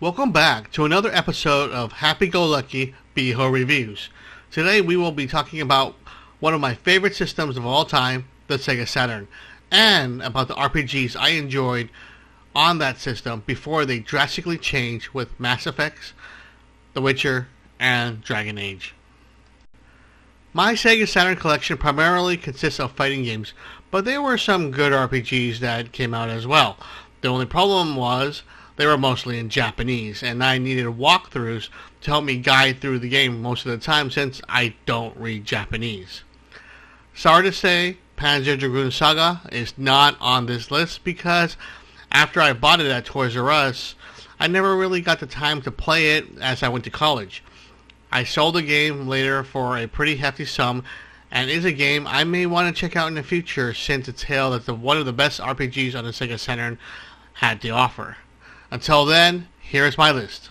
Welcome back to another episode of Happy Go Lucky Beho Reviews. Today we will be talking about one of my favorite systems of all time, the Sega Saturn, and about the RPGs I enjoyed on that system before they drastically changed with Mass Effects, The Witcher, and Dragon Age. My Sega Saturn collection primarily consists of fighting games, but there were some good RPGs that came out as well. The only problem was they were mostly in Japanese, and I needed walkthroughs to help me guide through the game most of the time since I don't read Japanese. Sorry to say, Panzer Dragoon Saga is not on this list because after I bought it at Toys R Us, I never really got the time to play it as I went to college. I sold the game later for a pretty hefty sum and is a game I may want to check out in the future since it's hailed as one of the best RPGs on the Sega Saturn had to offer. Until then, here is my list.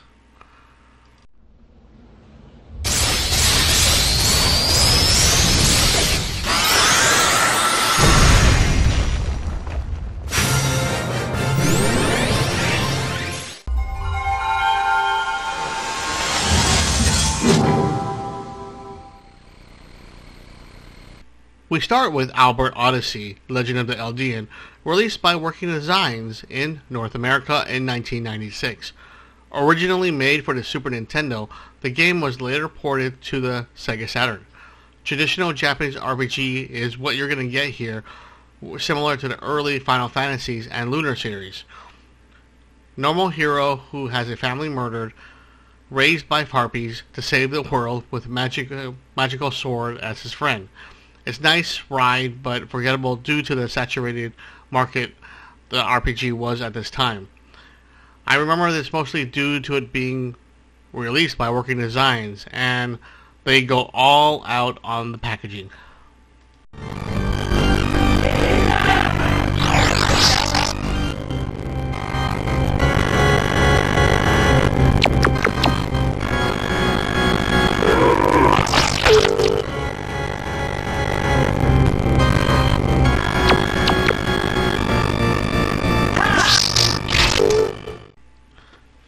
We start with Albert Odyssey, Legend of the Eldean, released by Working Designs in North America in 1996. Originally made for the Super Nintendo, the game was later ported to the Sega Saturn. Traditional Japanese RPG is what you're going to get here, similar to the early Final Fantasies and Lunar series. Normal hero who has a family murdered, raised by harpies to save the world with magic, uh, magical sword as his friend. It's nice ride, but forgettable due to the saturated market the RPG was at this time. I remember this mostly due to it being released by Working Designs, and they go all out on the packaging.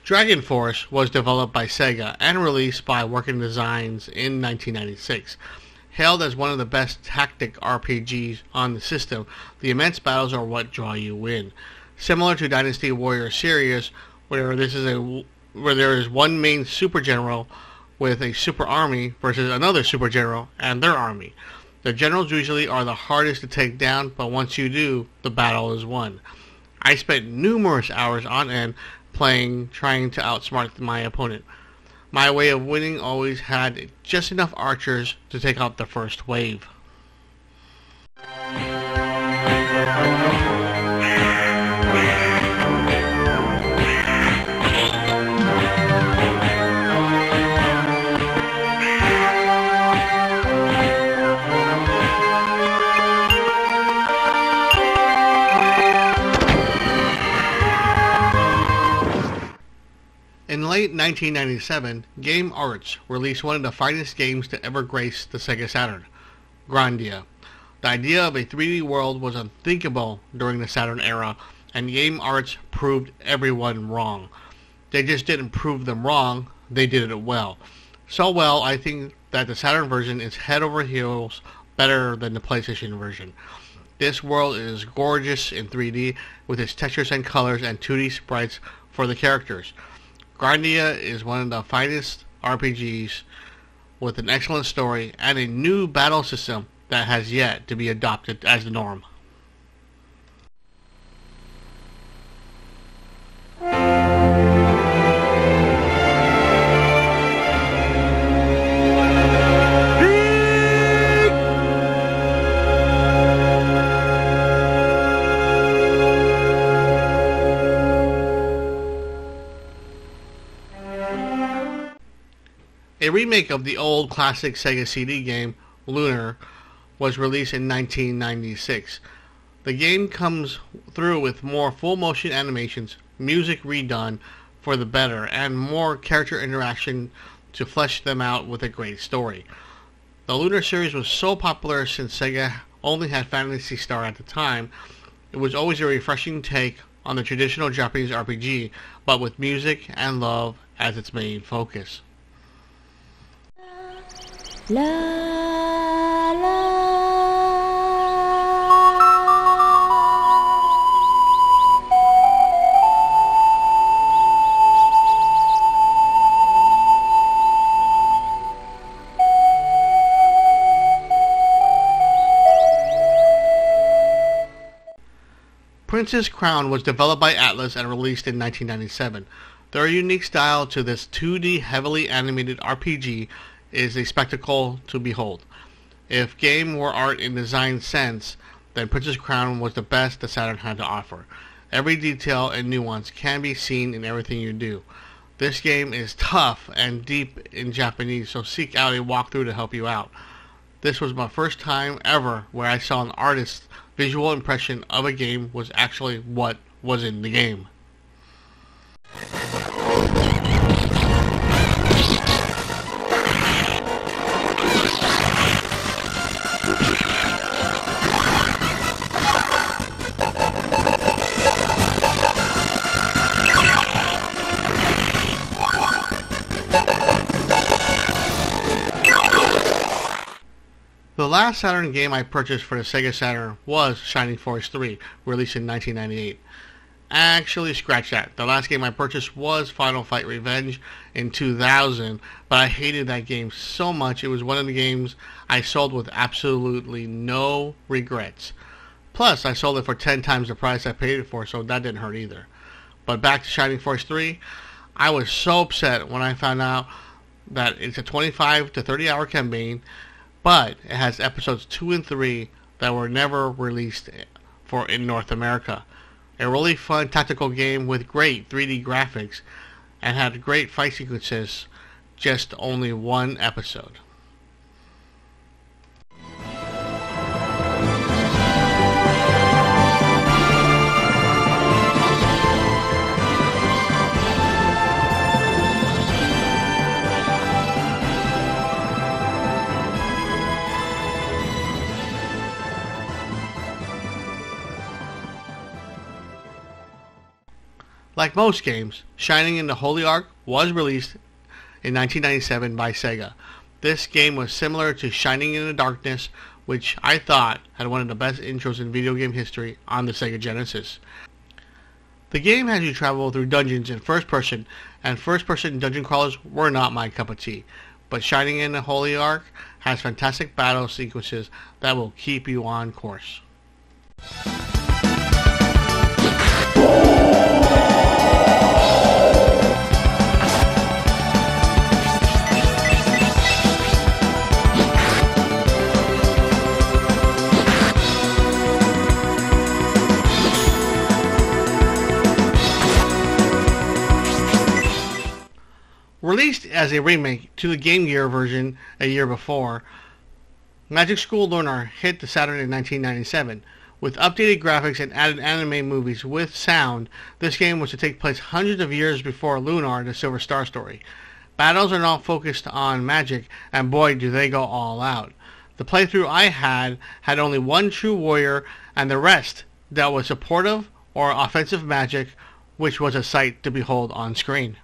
Dragon Force was developed by Sega and released by Working Designs in 1996. Hailed as one of the best tactic RPGs on the system, the immense battles are what draw you in. Similar to Dynasty Warrior series, where this is a where there is one main super general with a super army versus another super general and their army. The generals usually are the hardest to take down, but once you do, the battle is won. I spent numerous hours on end playing, trying to outsmart my opponent. My way of winning always had just enough archers to take out the first wave. Late 1997, Game Arts released one of the finest games to ever grace the Sega Saturn, Grandia. The idea of a 3D world was unthinkable during the Saturn era, and Game Arts proved everyone wrong. They just didn't prove them wrong, they did it well. So well, I think that the Saturn version is head over heels better than the PlayStation version. This world is gorgeous in 3D with its textures and colors and 2D sprites for the characters. Grandia is one of the finest RPGs with an excellent story and a new battle system that has yet to be adopted as the norm. A remake of the old classic Sega CD game, Lunar, was released in 1996. The game comes through with more full motion animations, music redone for the better, and more character interaction to flesh them out with a great story. The Lunar series was so popular since Sega only had Phantasy Star at the time, it was always a refreshing take on the traditional Japanese RPG, but with music and love as its main focus. Princess Crown was developed by Atlus and released in 1997. Their unique style to this 2D heavily animated RPG is a spectacle to behold. If game were art in design sense, then Princess Crown was the best the Saturn had to offer. Every detail and nuance can be seen in everything you do. This game is tough and deep in Japanese, so seek out a walkthrough to help you out. This was my first time ever where I saw an artist's visual impression of a game was actually what was in the game. Last Saturn game I purchased for the Sega Saturn was Shining Force 3, released in 1998. Actually, scratch that. The last game I purchased was Final Fight Revenge in 2000, but I hated that game so much. It was one of the games I sold with absolutely no regrets. Plus, I sold it for 10 times the price I paid it for, so that didn't hurt either. But back to Shining Force 3, I was so upset when I found out that it's a 25 to 30 hour campaign but it has episodes two and three that were never released for in North America. A really fun tactical game with great 3D graphics and had great fight sequences, just only one episode. Like most games, Shining in the Holy Ark was released in 1997 by Sega. This game was similar to Shining in the Darkness, which I thought had one of the best intros in video game history on the Sega Genesis. The game has you travel through dungeons in first person, and first person dungeon crawlers were not my cup of tea. But Shining in the Holy Ark has fantastic battle sequences that will keep you on course. As a remake to the Game Gear version a year before, Magic School Lunar hit the Saturn in 1997. With updated graphics and added anime movies with sound, this game was to take place hundreds of years before Lunar, the Silver Star story. Battles are not focused on magic, and boy do they go all out. The playthrough I had had only one true warrior, and the rest dealt with supportive or offensive magic, which was a sight to behold on screen.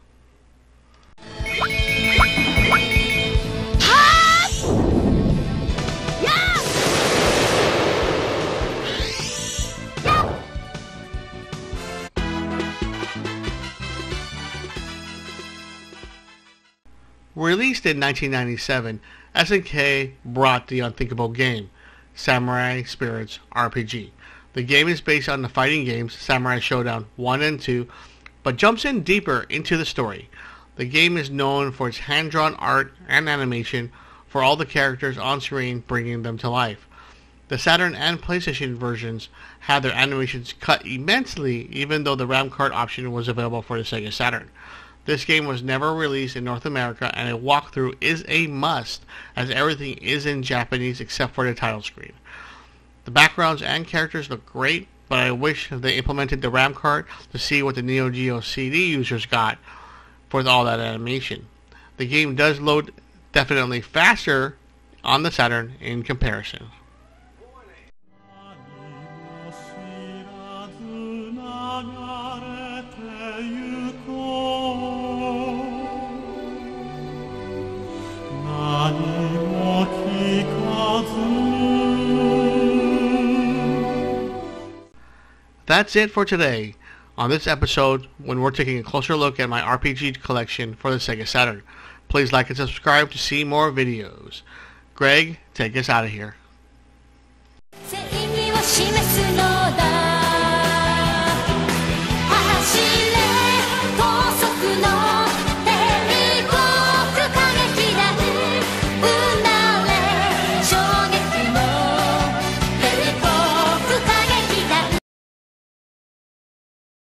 Released in 1997, SNK brought the unthinkable game, Samurai Spirits RPG. The game is based on the fighting games Samurai Shodown 1 and 2, but jumps in deeper into the story. The game is known for its hand-drawn art and animation for all the characters on screen bringing them to life. The Saturn and PlayStation versions had their animations cut immensely even though the RAM card option was available for the Sega Saturn. This game was never released in North America, and a walkthrough is a must, as everything is in Japanese except for the title screen. The backgrounds and characters look great, but I wish they implemented the RAM card to see what the Neo Geo CD users got for all that animation. The game does load definitely faster on the Saturn in comparison. That's it for today on this episode when we're taking a closer look at my RPG collection for the Sega Saturn. Please like and subscribe to see more videos. Greg, take us out of here.